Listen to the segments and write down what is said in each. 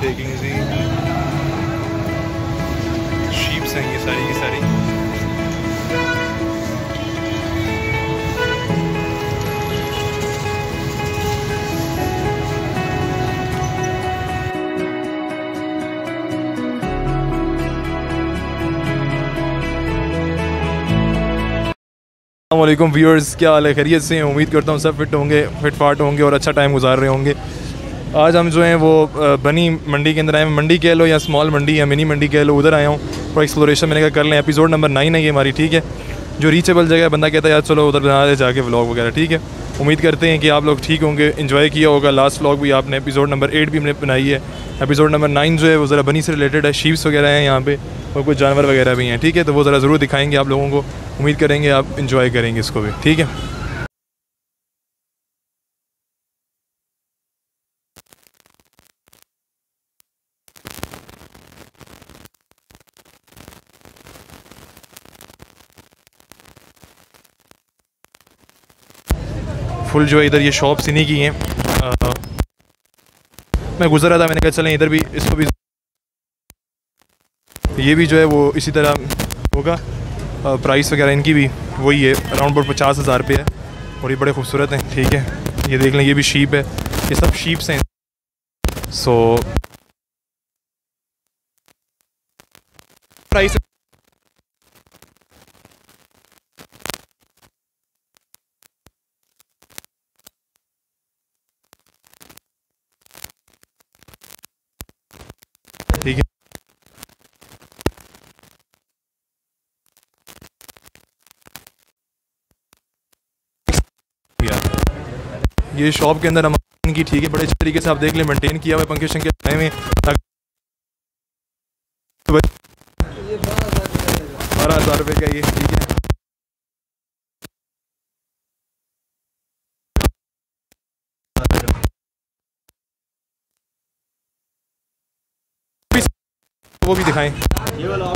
Taking easy sheeps हैं ये सारी की सारी अल्लाम व्यूअर्स क्या हाल है? खैरियत से उम्मीद करता हूँ सब फिट होंगे फिट फाट होंगे और अच्छा टाइम गुजार रहे होंगे। आज हम जो हैं वो बनी मंडी के अंदर आए हैं। मंडी कह लो या स्मॉल मंडी या मिनी मंडी कह लो, उधर आया हूँ और एक्सप्लोरेशन मैंने कहा, कर लें एपिसोड नंबर नाइन है ये हमारी, ठीक है? जो रीचेबल जगह है, बंदा कहता है, यार, चलो उधर बना दे जाके व्लॉग वगैरह, ठीक है? उम्मीद करते हैं कि आप लोग ठीक होंगे। इन्जॉय किया होगा लास्ट व्लॉग भी आपने एपिसोड नंबर एट भी हमने बनाई है। एपिसोड नंबर नाइन जो है, वो ज़रा बनी से रिलेटेड है। शीप्स वगैरह हैं यहाँ पे और कुछ जानवर वगैरह भी हैं, ठीक है? तो वो ज़रा ज़रूर दिखाएँगे आप लोगों को। उम्मीद करेंगे आप इन्जॉय करेंगे इसको भी, ठीक है? फुल जो है इधर ये शॉप्स इन्हीं की हैं। मैं गुजर रहा था, मैंने कहा चलें इधर भी इसको भी ये भी जो है वो इसी तरह होगा। प्राइस वगैरह इनकी भी वही है अराउंड अबाउट पचास हज़ार रुपये है। और ये बड़े खूबसूरत हैं, ठीक है। ये देख लें, ये भी शीप है। ये सब शीप्स हैं। सो प्राइस ठीक है ये शॉप के अंदर हम की ठीक है बड़े अच्छे तरीके से आप देख लें मेंटेन किया हुआ है पंखे शंखे लगाए हुए बारह हज़ार रुपये का ये ठीक है। वो भी दिखाएँ। ये वाला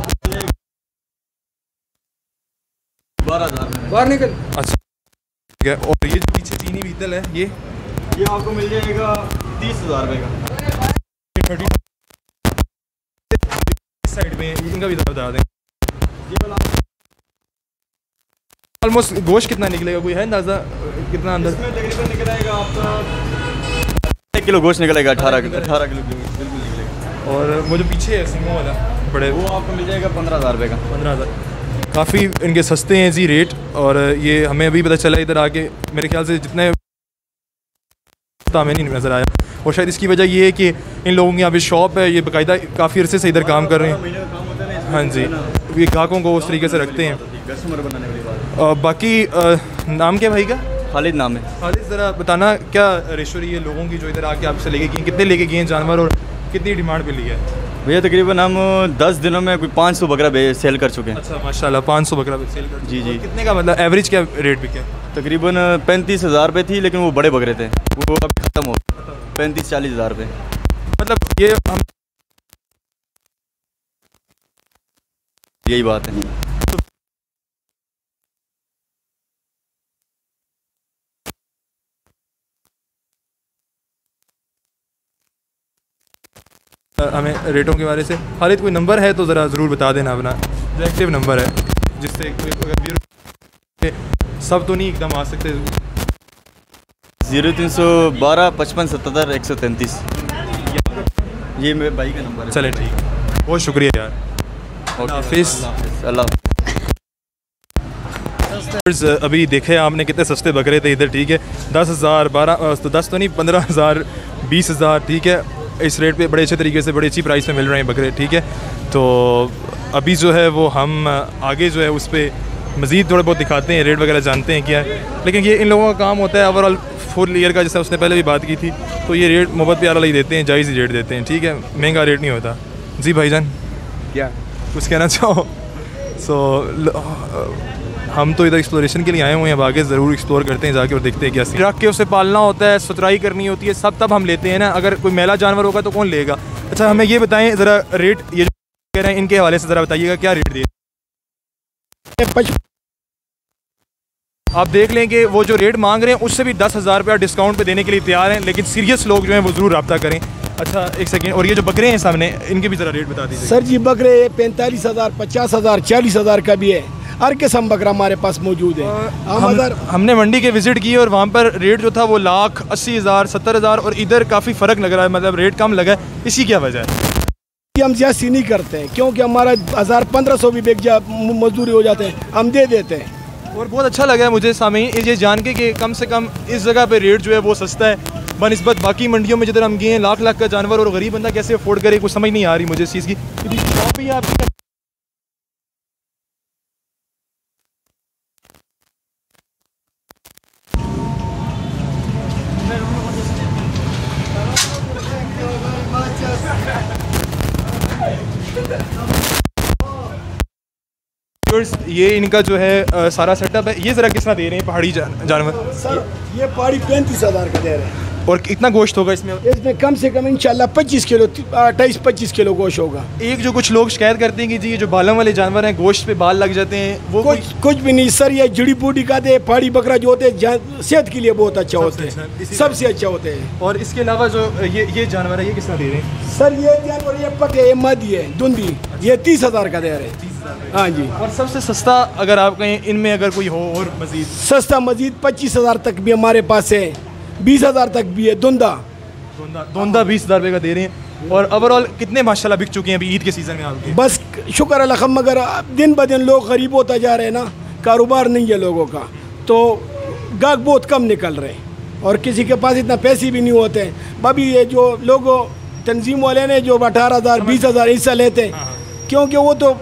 बारह हज़ार बाहर निकल। अच्छा। है और ये जो पीछे चीनी बीतल है ये? ये आपको मिल जाएगा तीस हज़ार रुपये का। साइड में इनका भी बता दें। ऑलमोस्ट गोश्त कितना निकलेगा? कोई है अंदाज़ा? कितना अंदर इसमें तकरीबन निकल आएगा आपका एक किलो गोश्त निकलेगा अठारह किलो अठारह किलो बिल्कुल निकलेगा। और वो जो पीछे है सुमो वाला बड़े। वो आपको मिल जाएगा पंद्रह हज़ार रुपये का। पंद्रह हज़ार। काफ़ी इनके सस्ते हैं जी रेट और ये हमें अभी पता चला इधर आके मेरे ख्याल से जितने हमें नहीं नज़र आया। और शायद इसकी वजह ये है कि इन लोगों की यहाँ पे शॉप है ये बाकायदा काफ़ी अरसे से इधर काम कर रहे हैं। है जी ये ग्राहकों को उस तरीके से रखते हैं। बाकी नाम क्या भाई का? खालिद नाम है। खालिद ज़रा बताना क्या रेशो रही है लोगों की जो इधर आके आपसे लेके गए कितने लेके गए हैं जानवर और कितनी डिमांड पे लिया है? भैया तकरीबन हम दस दिनों में कोई पाँच सौ बकरा सेल कर चुके हैं। अच्छा माशाल्लाह पाँच सौ बकरा सेल कर जी, जी। कितने का मतलब एवरेज क्या रेट भी क्या? तकरीबन पैंतीस हज़ार रुपये थी लेकिन वो बड़े बकरे थे। वो अभी ख़त्म हो पैंतीस चालीस हज़ार रुपये मतलब ये हम यही बात है। हमें रेटों के बारे से। खालिद कोई नंबर है तो ज़रा ज़रूर बता देना अपना। जो एक्टिव नंबर है जिससे सब तो नहीं एकदम आ सकते। ज़ीरो तीन सौ बारह पचपन सतहत्तर एक सौ तैंतीस। ये मेरे भाई का नंबर है। चले ठीक। है बहुत शुक्रिया यार। ओके हाफिज़। अल्लाह अभी देखे आपने कितने सस्ते बकरे थे इधर ठीक है? दस हज़ार बारह तो दस तो नहीं पंद्रह हज़ार बीस हज़ार ठीक है? इस रेट पे बड़े अच्छे तरीके से बड़ी अच्छी प्राइस में मिल रहे हैं बकरे ठीक है? तो अभी जो है वो हम आगे जो है उस पर मज़ीद थोड़े बहुत दिखाते हैं रेट वगैरह जानते हैं क्या। है लेकिन ये इन लोगों का काम होता है ओवरऑल फुल ईयर का जैसे उसने पहले भी बात की थी तो ये रेट मोहब्बत प्यार वाला ही देते हैं जायज़ ही रेट देते हैं ठीक है? महँगा रेट नहीं होता। जी भाईजान क्या? कुछ कहना चाहो? सो हम तो इधर एक्सप्लोरेशन के लिए आए हुए हैं आगे ज़रूर एक्सप्लोर करते हैं जाके और देखते हैं क्या। रख के उसे पालना होता है सुथराई करनी होती है सब तब हम लेते हैं ना अगर कोई मेला जानवर होगा तो कौन लेगा? अच्छा हमें ये बताएँ ज़रा रेट ये जो कह रहे हैं इनके हवाले से ज़रा बताइएगा क्या रेट दिए आप देख लें कि वो जो रेट मांग रहे हैं उससे भी दस हज़ार रुपया डिस्काउंट पे देने के लिए तैयार हैं लेकिन सीरियस लोग जो हैं वो ज़रूर रब्ता करें। अच्छा एक सेकेंड और ये जो बकरे हैं सामने इनके भी ज़रा रेट बता दीजिए। सर जी बकरे पैंतालीस हज़ार पचास हज़ार चालीस हज़ार का भी है। हर किस्म बकरा हमारे पास मौजूद है। हम हम, हमने मंडी के विज़िट की और वहाँ पर रेट जो था वो लाख अस्सी हज़ार सत्तर हज़ार और इधर काफ़ी फ़र्क लग रहा है मतलब रेट कम लगा है। इसी क्या वजह है। हम ज़्यादा नहीं करते हैं क्योंकि हमारा हज़ार पंद्रह सौ भी बेच जा मजदूरी हो जाते हैं हम दे देते हैं। और बहुत अच्छा लगा है मुझे सामीन ये जान के कि कम से कम इस जगह पे रेट जो है वो सस्ता है। बनस्बत बाकी मंडियों में जिधर हम गए हैं लाख लाख का जानवर और गरीब बंदा कैसे अफोर्ड करे कुछ समझ नहीं आ रही मुझे इस चीज़ की। शॉप ही है ये इनका जो है आ, सारा सेटअप है। ये ज़रा किसना दे रहे हैं पहाड़ी जान, जानवर? ये पहाड़ी पैंतीस हज़ार का दे रहे हैं। और कितना गोश्त होगा इसमें? इसमें कम से कम इंशाल्लाह पच्चीस किलो अट्ठाईस पच्चीस किलो गोश्त होगा। एक जो कुछ लोग शिकायत करते हैं कि जी ये जो बालों वाले जानवर हैं गोश्त पे बाल लग जाते हैं वो कोई कुछ कुछ भी नहीं सर ये जड़ी बूटी का दे पहाड़ी बकरा जो होते हैं सेहत के लिए बहुत अच्छा होते अच्छा, हैं सबसे अच्छा होते हैं। और इसके अलावा जो ये ये जानवर है ये किस दे रहे हैं? सर ये जानवर ये पके ये मदी है धुंधी ये तीस हज़ार का दे रहे हैं हाँ। जी। और सबसे सस्ता अगर आप कहें इनमें अगर कोई हो और मजीद? सस्ता मजीद पच्चीस हज़ार तक भी हमारे पास है। बीस हज़ार तक भी है धुंधा धुंधा दोंदा बीस हज़ार रुपये का दे रहे हैं। और ओवरऑल कितने माशाल्लाह बिक चुके हैं अभी ईद के सीज़न में आपके? बस शुक्र अल्लाह मगर दिन ब दिन लोग गरीब होता जा रहे हैं ना कारोबार नहीं है लोगों का। तो गाहक बहुत कम निकल रहे हैं। और किसी के पास इतना पैसे भी नहीं होते हैं। अभी ये जो लोग तंजीम वाले ने जो अठारह हज़ार बीस हज़ार हिस्सा लेते हैं क्योंकि वो तो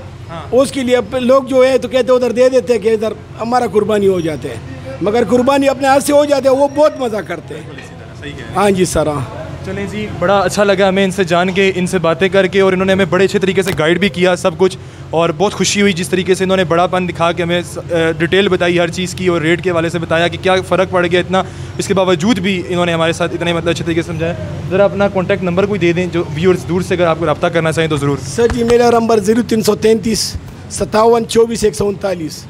उसके लिए लोग जो है तो कहते उधर दे देते हैं कि इधर हमारा कुर्बानी हो जाते हैं। मगर कुर्बानी अपने हाथ से हो जाते हैं वो बहुत मज़ा करते हैं। हाँ जी सर हाँ। चलें जी बड़ा अच्छा लगा हमें इनसे जान के इनसे बातें करके और इन्होंने हमें बड़े अच्छे तरीके से गाइड भी किया सब कुछ और बहुत खुशी हुई जिस तरीके से इन्होंने बड़ापन दिखा के हमें डिटेल बताई हर चीज़ की और रेट के वाले से बताया कि क्या फ़र्क पड़ गया इतना। इसके बावजूद भी इन्होंने हमारे साथ इतने मतलब अच्छे तरीके से समझाया। ज़रा अपना कॉन्टैक्ट नंबर कोई दे दें जो व्यूअर्स दूर से अगर आपको रब्ता करना चाहें तो ज़रूर। सर जी मेरा नंबर ज़ीरो तीन सौ तैंतीस सत्तावन चौबीस एक सौ उनतालीस।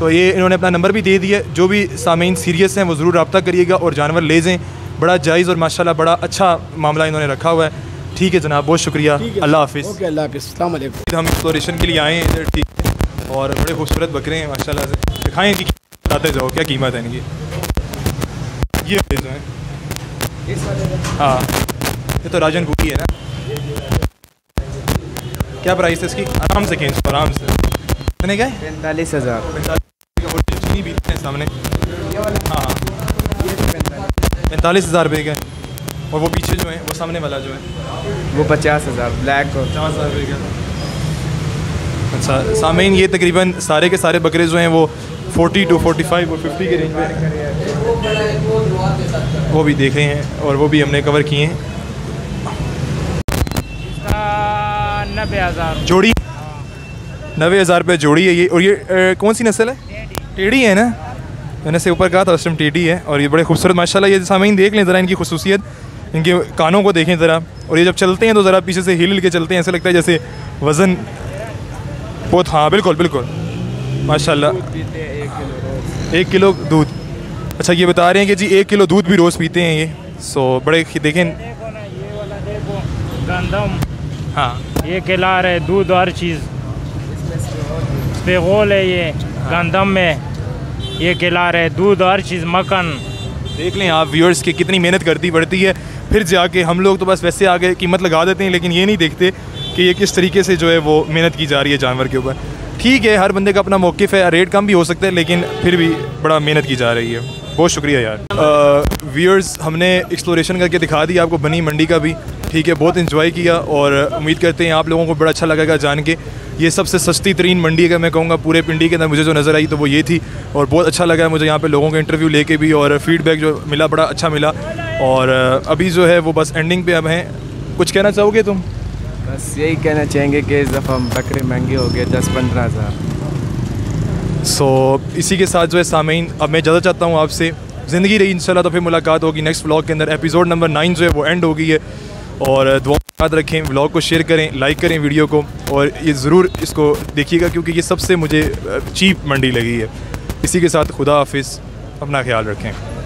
तो ये इन्होंने अपना नंबर भी दे दिया जो भी सामीन सीरियस हैं वो ज़रूर रबता करिएगा और जानवर ले जाएँ। बड़ा जायज़ और माशाल्लाह बड़ा अच्छा मामला इन्होंने रखा हुआ है। ठीक है जनाब बहुत शुक्रिया। अल्लाह हाफिज़। ओके अल्लाह हाफिज़। हम एक्सप्लोरेशन के लिए आए हैं इधर ठीक है। और बड़े खूबसूरत बकरे हैं माशाल्लाह से। दिखाएँ कि बताते जाओ क्या कीमत है इनकी? ये जो हैं हाँ ये तो राजन बुकी है ना? क्या प्राइस है इसकी? आराम से खींच आराम से। कितने का है? पैंतालीस हज़ार। पैंतालीस का होटल चीनी है सामने। हाँ पैंतालीस हज़ार रुपये का है। और वो पीछे जो है वो सामने वाला जो है। वो पचास हज़ार ब्लैक और पचास हज़ार रुपये का अच्छा सामीन ये तकरीबन सारे के सारे बकरे जो हैं वो 40 टू 45 और 50 के रेंज में वो भी देखे हैं और वो भी हमने कवर किए हैं। नब्बे हज़ार। जोड़ी? नबे हज़ार रुपये जोड़ी है ये। और ये अ, कौन सी नस्ल है? टेढ़ी है ना? मैंने से ऊपर कहा था उस टाइम टेढ़ी है और ये बड़े खूबसूरत माशाल्लाह ये सामीन देख लें ज़रा इनकी खसूसियत इनके कानों को देखें ज़रा। और ये जब चलते हैं तो ज़रा पीछे से हिल हिल के चलते हैं ऐसा लगता है जैसे वज़न बहुत हाँ बिल्कुल बिल्कुल। माशाल्लाह। एक किलो दूध। अच्छा ये बता रहे हैं कि जी एक किलो दूध भी रोज़ पीते हैं ये। सो बड़े देखें। गंदम। हाँ। ये खिला रहे दूध हर चीज़। स्पेगोल है ये गंदम में। ये खिला रहे दूध हर चीज़, मक्खन। देख लें आप व्यूअर्स की कितनी मेहनत करती पड़ती है। फिर जाके हम लोग तो बस वैसे आगे कीमत लगा देते हैं, लेकिन ये नहीं देखते कि ये किस तरीके से जो है वो मेहनत की जा रही है जानवर के ऊपर। ठीक है, हर बंदे का अपना मौक़ है, रेट कम भी हो सकता है, लेकिन फिर भी बड़ा मेहनत की जा रही है। बहुत शुक्रिया यार। व्यूअर्स हमने एक्सप्लोरेशन करके दिखा दी आपको बनी मंडी का भी। ठीक है बहुत इन्जॉय किया और उम्मीद करते हैं आप लोगों को बड़ा अच्छा लगेगा जान के। ये सबसे सस्ती तरीन मंडी अगर मैं कहूँगा पूरे पिंडी के अंदर मुझे जो नज़र आई तो वो ये थी और बहुत अच्छा लगा मुझे यहाँ पे लोगों के इंटरव्यू लेके भी और फीडबैक जो मिला बड़ा अच्छा मिला। और अभी जो है वो बस एंडिंग पे अब हैं। कुछ कहना चाहोगे तुम? बस यही कहना चाहेंगे कि इस दफ़ा बकरे महँगे हो गए दस पंद्रह हज़ार। सो इसी के साथ जो है सामीन अब मैं ज़्यादा चाहता हूँ आपसे ज़िंदगी रही इंशाल्लाह तो फिर मुलाकात होगी नेक्स्ट ब्लॉग के अंदर। एपिसोड नंबर नाइन जो है वो एंड हो गई है। और दुआ याद रखें व्लॉग को शेयर करें लाइक करें वीडियो को और ये ज़रूर इसको देखिएगा क्योंकि ये सबसे मुझे चीप मंडी लगी है। इसी के साथ खुदा हाफिज़, अपना ख्याल रखें।